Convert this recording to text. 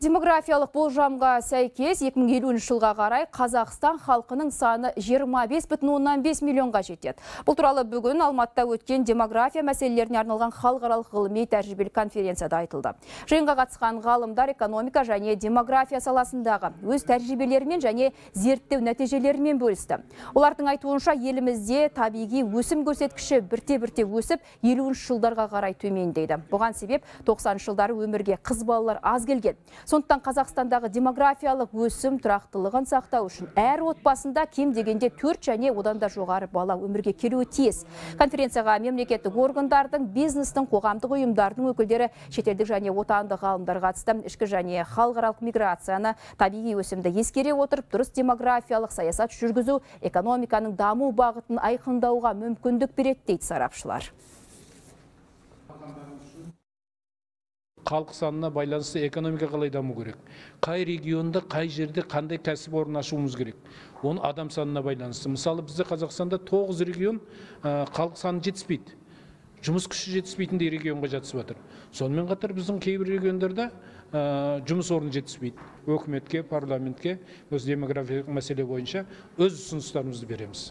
Демографиялық болжамға сәйкес 2050 жылға қарай Қазақстан халқының саны 25,5 миллионға жетеді. Бұл туралы бүгін Алматыда өткен демография мәселелеріне арналған халықаралық ғылыми тәжірибелік конференцияда айтылды. Жиынға қатысқан ғалымдар экономика және демография саласындағы өз тәжірибелерімен және зерттеу нәтижелерімен бөлісті. Олардың айтуынша елімізде табиғи өсім көрсеткіші бірте-бірте өсіп 50 жылдарға қарай төмендейді. Бұған себеп 90 жылдары өмірге қыз балалар аз келген. Сондықтан Қазақстандағы демографиялық өсім тұрақтылығын сақтау үшін әр отбасында кем дегенде төрт және одан да жоғары бала өмірге келуі тиіс. Конференцияға мемлекеттік органдардың, бизнестің, қоғамдық ұйымдардың өкілдері, шетелдік және отандық ғалымдар қатысты ішкі және халықаралық миграцияны, табиғи өсімді ескере отырып, дұрыс демографиялық саясат жүргізу экономиканың даму бағытын айқындауға мүмкіндік береді дейді сарапшылар. Халық санына байланысты экономика қалай даму керек? Қай регионда қай жерде қандай кәсіпорын ашуымыз керек? Оны адам санына байланысты. Мысалы бізде қазақстанда тоғыз регион халық саны жетіспейді. Жұмыс күші жетіспейтіндей регионға жатысып жатыр сонымен қатар біздің кейбір региондарда жұмыс орны жетіспейді. Өкіметке парламентке осы демографиялық мәселе бойынша өз ұсыныстарымызды береміз.